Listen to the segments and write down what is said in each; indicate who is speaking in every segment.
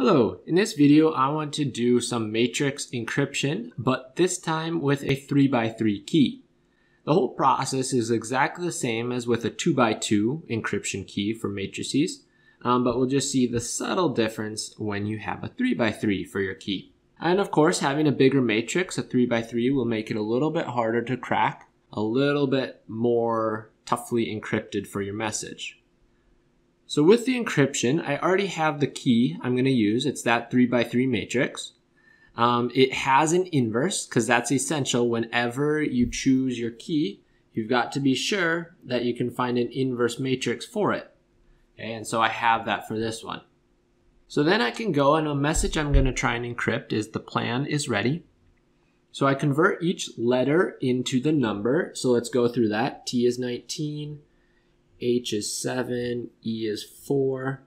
Speaker 1: Hello, in this video I want to do some matrix encryption, but this time with a 3x3 key. The whole process is exactly the same as with a 2x2 encryption key for matrices, um, but we'll just see the subtle difference when you have a 3x3 for your key. And of course, having a bigger matrix, a 3x3, will make it a little bit harder to crack, a little bit more toughly encrypted for your message. So with the encryption, I already have the key I'm going to use. It's that 3x3 matrix. Um, it has an inverse because that's essential whenever you choose your key. You've got to be sure that you can find an inverse matrix for it. Okay, and so I have that for this one. So then I can go and a message I'm going to try and encrypt is the plan is ready. So I convert each letter into the number. So let's go through that. T is 19, H is 7, E is 4,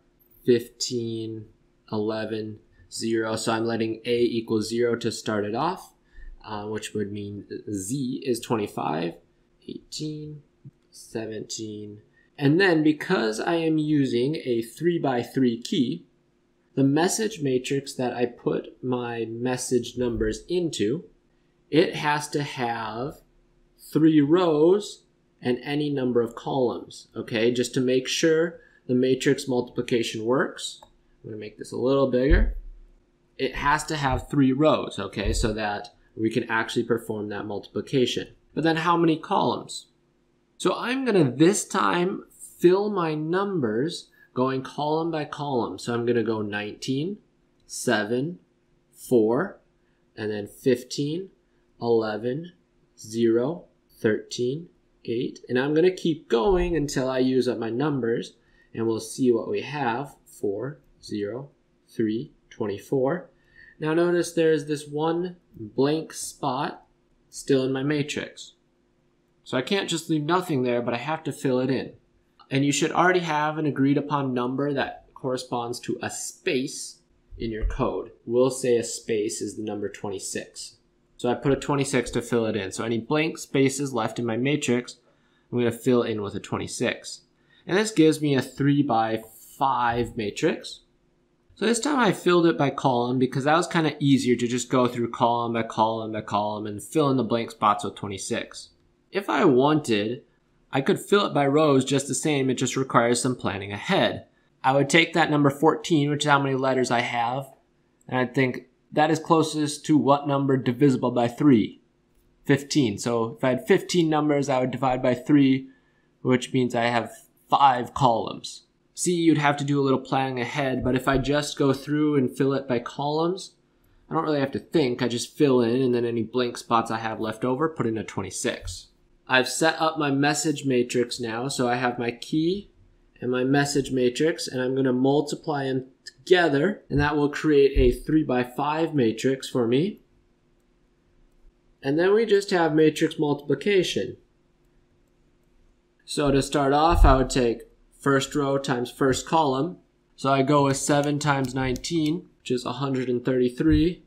Speaker 1: 15, 11, 0. So I'm letting A equal 0 to start it off, uh, which would mean Z is 25, 18, 17. And then because I am using a 3 by 3 key, the message matrix that I put my message numbers into, it has to have three rows and any number of columns, okay? Just to make sure the matrix multiplication works. I'm gonna make this a little bigger. It has to have three rows, okay, so that we can actually perform that multiplication. But then how many columns? So I'm gonna this time fill my numbers going column by column. So I'm gonna go 19, 7, 4, and then 15, 11, 0, 13, 8. And I'm going to keep going until I use up my numbers. And we'll see what we have. 4, 0, 3, 24. Now notice there's this one blank spot still in my matrix. So I can't just leave nothing there, but I have to fill it in. And you should already have an agreed upon number that corresponds to a space in your code. We'll say a space is the number 26. So I put a 26 to fill it in. So any blank spaces left in my matrix, I'm going to fill in with a 26. And this gives me a 3 by 5 matrix. So this time I filled it by column because that was kind of easier to just go through column by column by column and fill in the blank spots with 26. If I wanted, I could fill it by rows just the same, it just requires some planning ahead. I would take that number 14, which is how many letters I have, and I'd think that is closest to what number divisible by 3? 15. So if I had 15 numbers, I would divide by 3, which means I have 5 columns. See, you'd have to do a little planning ahead, but if I just go through and fill it by columns, I don't really have to think. I just fill in, and then any blank spots I have left over, put in a 26. I've set up my message matrix now, so I have my key and my message matrix, and I'm going to multiply them together, and that will create a 3 by 5 matrix for me. And then we just have matrix multiplication. So to start off, I would take first row times first column. So I go with 7 times 19, which is 133,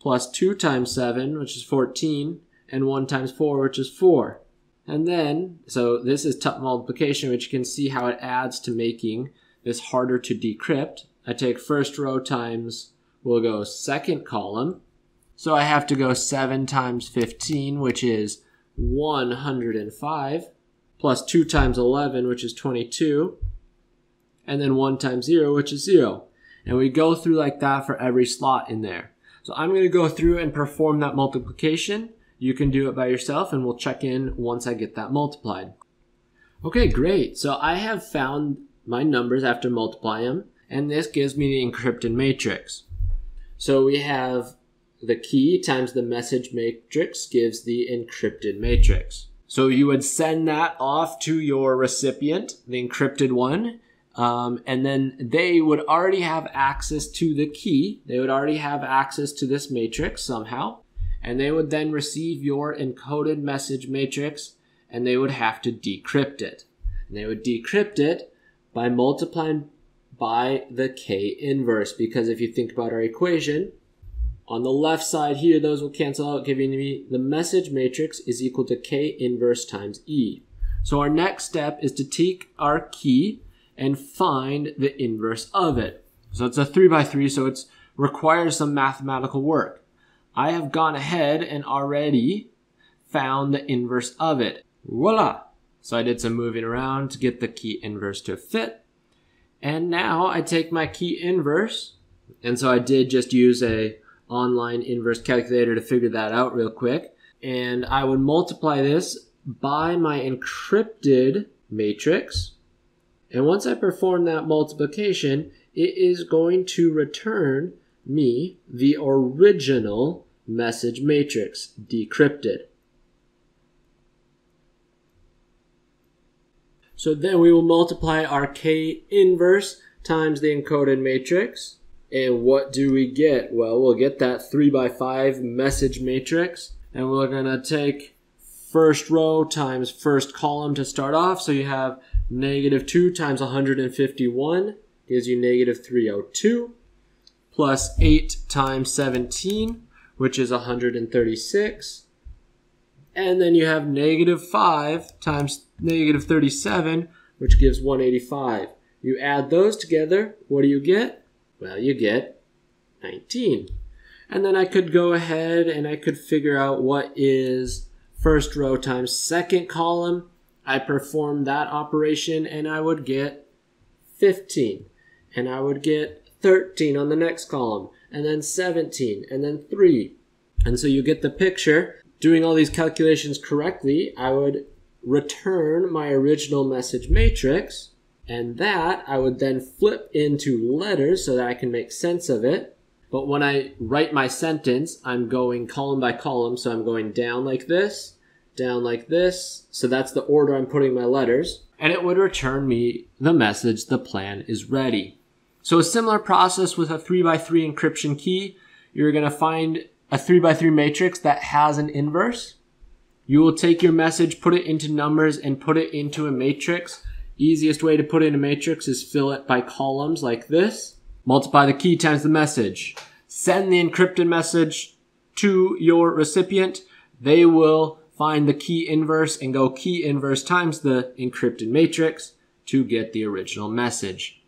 Speaker 1: plus 2 times 7, which is 14, and 1 times 4, which is 4. And then, so this is tuplet multiplication, which you can see how it adds to making this harder to decrypt. I take first row times, we'll go second column. So I have to go 7 times 15, which is 105, plus 2 times 11, which is 22, and then 1 times 0, which is 0. And we go through like that for every slot in there. So I'm going to go through and perform that multiplication. You can do it by yourself and we'll check in once I get that multiplied. Okay, great. So I have found my numbers after multiplying them and this gives me the encrypted matrix. So we have the key times the message matrix gives the encrypted matrix. So you would send that off to your recipient, the encrypted one, um, and then they would already have access to the key. They would already have access to this matrix somehow, and they would then receive your encoded message matrix and they would have to decrypt it. And they would decrypt it by multiplying by the k inverse because if you think about our equation, on the left side here, those will cancel out, giving me the message matrix is equal to k inverse times e. So our next step is to take our key and find the inverse of it. So it's a 3 by 3 so it requires some mathematical work. I have gone ahead and already found the inverse of it. Voila! So I did some moving around to get the key inverse to fit. And now I take my key inverse, and so I did just use a online inverse calculator to figure that out real quick. And I would multiply this by my encrypted matrix. And once I perform that multiplication, it is going to return me the original message matrix decrypted. So then we will multiply our K inverse times the encoded matrix. And what do we get? Well, we'll get that 3 by 5 message matrix. And we're going to take first row times first column to start off. So you have negative 2 times 151 gives you negative 302 plus 8 times 17, which is 136. And then you have negative 5 times negative 37, which gives 185. You add those together, what do you get? Well, you get 19. And then I could go ahead and I could figure out what is first row times second column. I perform that operation and I would get 15. And I would get 13 on the next column, and then 17, and then 3. And so you get the picture. Doing all these calculations correctly, I would return my original message matrix, and that I would then flip into letters so that I can make sense of it. But when I write my sentence, I'm going column by column, so I'm going down like this, down like this. So that's the order I'm putting my letters. And it would return me the message the plan is ready. So a similar process with a 3x3 encryption key. You're going to find a 3x3 matrix that has an inverse. You will take your message, put it into numbers, and put it into a matrix. Easiest way to put in a matrix is fill it by columns like this. Multiply the key times the message. Send the encrypted message to your recipient. They will find the key inverse and go key inverse times the encrypted matrix to get the original message.